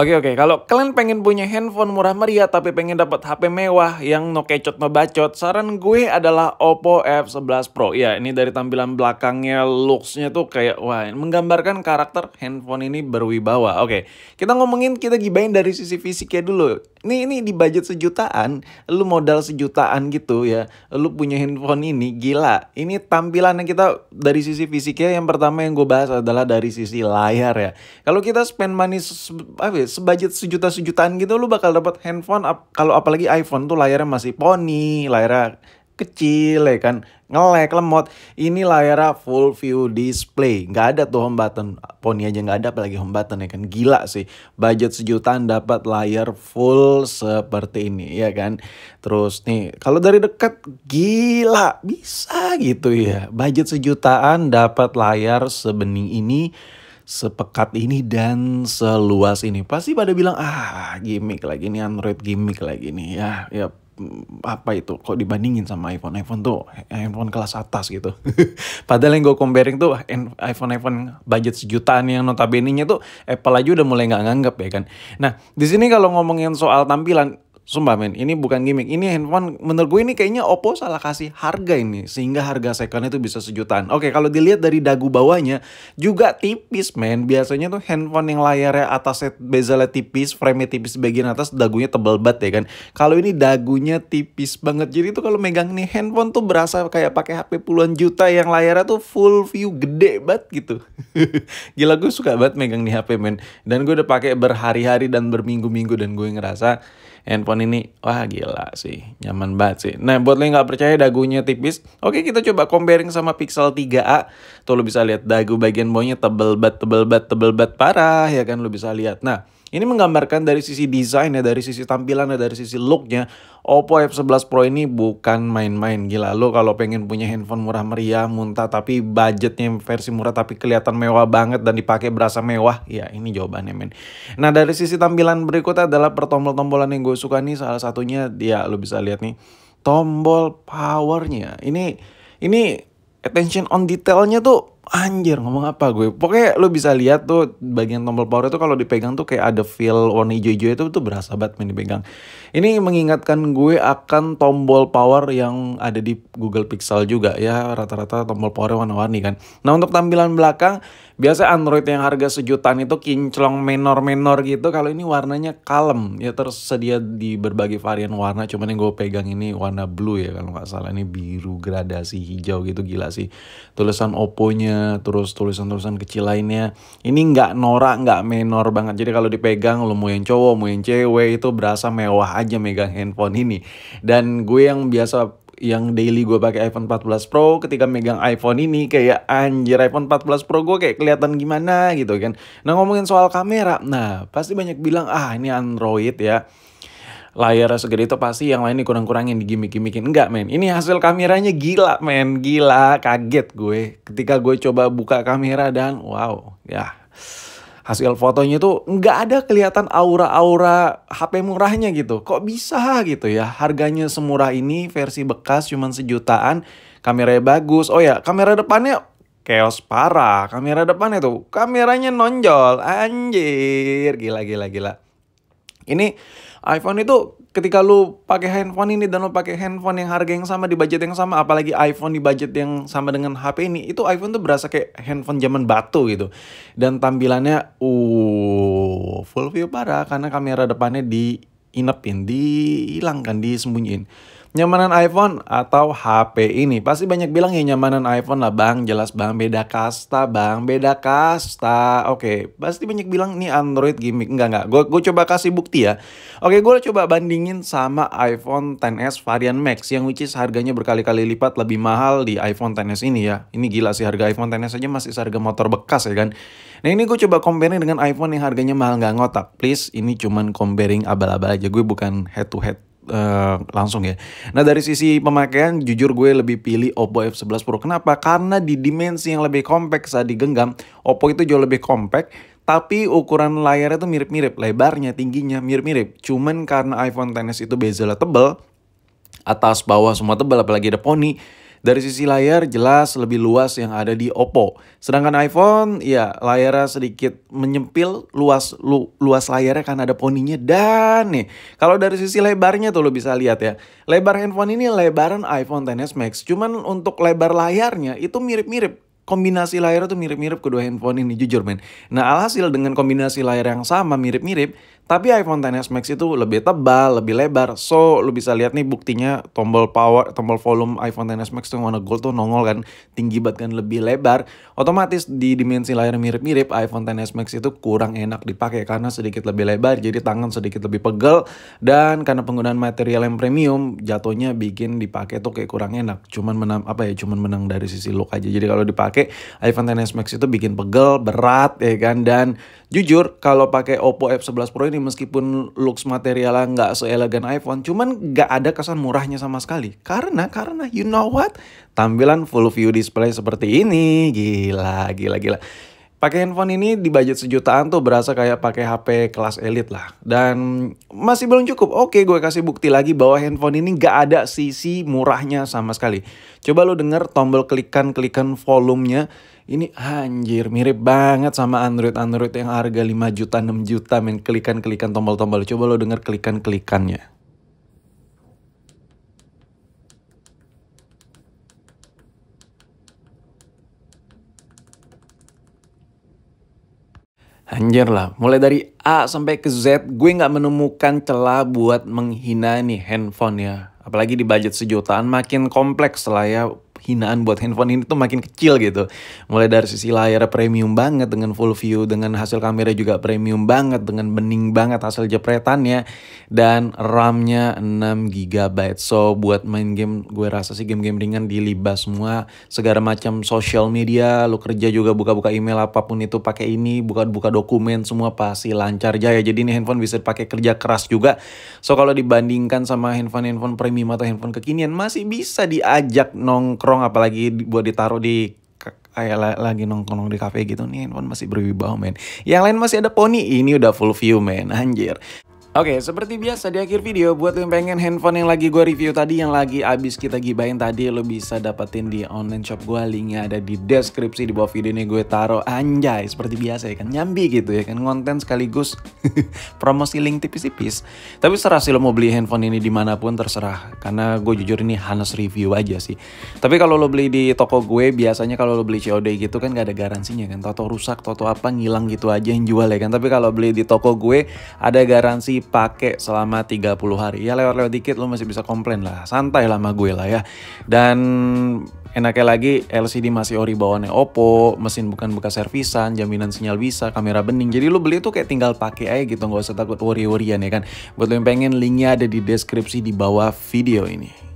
Oke oke, kalau kalian pengen punya handphone murah meriah tapi pengen dapat HP mewah yang no kecot no bacot, saran gue adalah Oppo F11 Pro. Ya, ini dari tampilan belakangnya, looksnya tuh kayak wah, menggambarkan karakter handphone ini berwibawa. Oke, kita ngomongin kita gibain dari sisi fisiknya dulu. Ini ini di budget sejutaan, lu modal sejutaan gitu ya, lu punya handphone ini gila. Ini tampilannya kita dari sisi fisiknya yang pertama yang gue bahas adalah dari sisi layar ya. Kalau kita spend money apa ya, sebudget sejuta sejutaan gitu lu bakal dapat handphone ap kalau apalagi iPhone tuh layarnya masih poni, layarnya kecil ya kan? Ngelek lemot. Ini layarnya full view display. Nggak ada tuh home button. Poni aja nggak ada apalagi home button ya kan? Gila sih. Budget sejutaan dapat layar full seperti ini ya kan? Terus nih kalau dari dekat gila. Bisa gitu ya. Budget sejutaan dapat layar sebening ini sepekat ini dan seluas ini. Pasti pada bilang, ah gimmick lagi nih Android gimmick lagi nih ya. Ya apa itu kok dibandingin sama iPhone iPhone tuh iPhone kelas atas gitu padahal yang gue comparing tuh iPhone iPhone budget sejutaan yang notabene nya tuh Apple aja udah mulai nggak nganggep ya kan nah di sini kalau ngomongin soal tampilan Sumpah men, ini bukan gimmick. Ini handphone menurut gue ini kayaknya Oppo salah kasih harga ini. Sehingga harga secondnya itu bisa sejutaan. Oke kalau dilihat dari dagu bawahnya juga tipis men. Biasanya tuh handphone yang layarnya atasnya bezelnya tipis, frame tipis bagian atas, dagunya tebal banget ya kan. Kalau ini dagunya tipis banget. Jadi tuh kalau megang nih handphone tuh berasa kayak pakai HP puluhan juta yang layarnya tuh full view gede banget gitu. Gila gue suka banget megang nih HP men. Dan gue udah pakai berhari-hari dan berminggu-minggu dan gue ngerasa handphone ini wah gila sih nyaman banget sih. Nah buat lo yang nggak percaya dagunya tipis oke kita coba comparing sama Pixel 3a tuh lo bisa lihat dagu bagian bawahnya tebel bat tebel bat tebel bat parah ya kan lo bisa lihat. Nah ini menggambarkan dari sisi desain ya, dari sisi tampilan ya, dari sisi looknya. Oppo F11 Pro ini bukan main-main. Gila, lo kalau pengen punya handphone murah meriah, muntah, tapi budgetnya versi murah tapi kelihatan mewah banget dan dipakai berasa mewah. Ya, ini jawabannya men. Nah, dari sisi tampilan berikutnya adalah pertombol-tombolan yang gue suka nih. Salah satunya, dia lo bisa lihat nih. Tombol powernya. Ini, ini attention on detailnya tuh anjir ngomong apa gue? Pokoknya lo bisa lihat tuh bagian tombol power itu kalau dipegang tuh kayak ada feel warna hijau-hijau itu tuh berasa banget main dipegang. Ini mengingatkan gue akan tombol power yang ada di Google Pixel juga ya rata-rata tombol power warna-warni kan. Nah untuk tampilan belakang biasa Android yang harga sejutaan itu kinclong menor-menor gitu kalau ini warnanya kalem. Ya tersedia di berbagai varian warna cuman yang gue pegang ini warna blue ya kalau nggak salah. Ini biru gradasi hijau gitu gila sih. Tulisan Terus tulisan-tulisan kecil lainnya. Ini nggak norak nggak menor banget. Jadi kalau dipegang lo mau yang cowok mau yang cewek itu berasa mewah aja megang handphone ini. Dan gue yang biasa yang daily gue pakai iPhone 14 Pro ketika megang iPhone ini kayak anjir iPhone 14 Pro gue kayak kelihatan gimana? gitu kan. Nah ngomongin soal kamera, nah pasti banyak bilang ah ini Android ya layar segede itu pasti yang lain kurang-kurangin di gimmick-gimmickin. Enggak men, ini hasil kameranya gila men, gila, kaget gue. Ketika gue coba buka kamera dan wow, ya hasil fotonya tuh nggak ada kelihatan aura-aura HP murahnya gitu. Kok bisa gitu ya? Harganya semurah ini versi bekas cuman sejutaan, kameranya bagus. Oh ya, kamera depannya chaos parah. Kamera depannya tuh kameranya nonjol. Anjir, gila gila gila. Ini iPhone itu ketika lu pakai handphone ini dan lu pakai handphone yang harga yang sama di budget yang sama apalagi iPhone di budget yang sama dengan HP ini itu iPhone tuh berasa kayak handphone zaman batu gitu. Dan tampilannya uh full view parah karena kamera depannya diinepin dihilangkan disembunyiin nyamanan iPhone atau HP ini? Pasti banyak bilang ya nyamanan iPhone lah bang, jelas bang, beda kasta bang, beda kasta. Oke, pasti banyak bilang ini Android gimmick. Enggak, enggak. Gue gue coba kasih bukti ya. Oke, gue coba bandingin sama iPhone 10s varian Max yang which is harganya berkali-kali lipat lebih mahal di iPhone 10s ini ya. Ini gila sih harga iPhone 10s aja masih harga motor bekas ya kan. Nah ini gue coba comparing dengan iPhone yang harganya mahal nggak ngotak. Please, ini cuman comparing abal-abal aja. Gue bukan head to head Uh, langsung ya. Nah dari sisi pemakaian jujur gue lebih pilih Oppo F11 Pro. Kenapa? Karena di dimensi yang lebih kompak saat digenggam, Oppo itu jauh lebih kompak. Tapi ukuran layarnya tuh mirip-mirip, lebarnya, tingginya mirip-mirip. Cuman karena iPhone XS itu bezelnya tebel, atas bawah semua tebal apalagi ada poni Dari sisi layar jelas lebih luas yang ada di Oppo. Sedangkan iPhone ya layarnya sedikit menyempil, luas lu, luas layarnya karena ada poninya dan nih kalau dari sisi lebarnya tuh lo bisa lihat ya. Lebar handphone ini lebaran iPhone XS Max. Cuman untuk lebar layarnya itu mirip-mirip kombinasi layar tuh mirip-mirip kedua handphone ini jujur men. Nah alhasil dengan kombinasi layar yang sama mirip-mirip, tapi iPhone XS Max itu lebih tebal, lebih lebar. So, lu bisa lihat nih buktinya tombol power, tombol volume iPhone XS Max tuh warna gold tuh nongol kan, tinggi banget kan, lebih lebar. Otomatis di dimensi layar mirip-mirip, iPhone XS Max itu kurang enak dipakai karena sedikit lebih lebar, jadi tangan sedikit lebih pegel. Dan karena penggunaan material yang premium, jatuhnya bikin dipakai tuh kayak kurang enak. Cuman menang, apa ya, cuman menang dari sisi look aja. Jadi kalau dipakai, iPhone XS Max itu bikin pegel, berat ya kan, dan Jujur, kalau pakai Oppo F11 Pro ini meskipun looks materialnya nggak seelegan iPhone, cuman nggak ada kesan murahnya sama sekali. Karena, karena you know what? Tampilan full view display seperti ini. Gila, gila, gila. Pakai handphone ini di budget sejutaan tuh berasa kayak pakai HP kelas elit lah. Dan masih belum cukup. Oke, gue kasih bukti lagi bahwa handphone ini nggak ada sisi murahnya sama sekali. Coba lo denger tombol klikan-klikan volumenya ini anjir mirip banget sama Android-Android yang harga 5 juta 6 juta main kelikan-kelikan tombol-tombol. Coba lo denger kelikan-kelikannya. Anjir lah, mulai dari A sampai ke Z, gue nggak menemukan celah buat menghina nih handphone ya. Apalagi di budget sejutaan makin kompleks lah ya hinaan buat handphone ini tuh makin kecil gitu. Mulai dari sisi layar premium banget dengan full view, dengan hasil kamera juga premium banget, dengan bening banget hasil jepretannya, dan RAM-nya 6 GB. So buat main game, gue rasa sih game-game ringan dilibas semua, segala macam social media, lo kerja juga buka-buka email apa pun itu pakai ini, buka-buka dokumen semua pasti lancar jaya. Jadi ini handphone bisa pakai kerja keras juga. So kalau dibandingkan sama handphone-handphone premium atau handphone kekinian masih bisa diajak nongkrong nongkrong apalagi buat ditaruh di kayak lagi nongkrong di cafe gitu nih handphone masih berwibawa men. Yang lain masih ada poni ini udah full view men. Anjir Oke, okay, seperti biasa di akhir video, buat yang pengen handphone yang lagi gue review tadi, yang lagi abis kita gibain tadi, lo bisa dapetin di online shop gue, linknya ada di deskripsi di bawah video ini gue taruh anjay, seperti biasa ya kan, nyambi gitu ya kan, konten sekaligus promosi link tipis-tipis. Tapi serah sih lo mau beli handphone ini di mana pun terserah, karena gue jujur ini Hanes review aja sih. Tapi kalau lo beli di toko gue, biasanya kalau lo beli COD gitu kan gak ada garansinya kan, toto rusak, toto apa, ngilang gitu aja yang jual ya kan. Tapi kalau beli di toko gue, ada garansi dipakai selama 30 hari. Ya lewat-lewat dikit lo masih bisa komplain lah. Santai lah sama gue lah ya. Dan enaknya lagi LCD masih ori bawaannya Oppo, mesin bukan bekas servisan, jaminan sinyal bisa, kamera bening. Jadi lo beli tuh kayak tinggal pakai aja gitu, nggak usah takut worry-worryan ya kan. Buat lo yang pengen linknya ada di deskripsi di bawah video ini.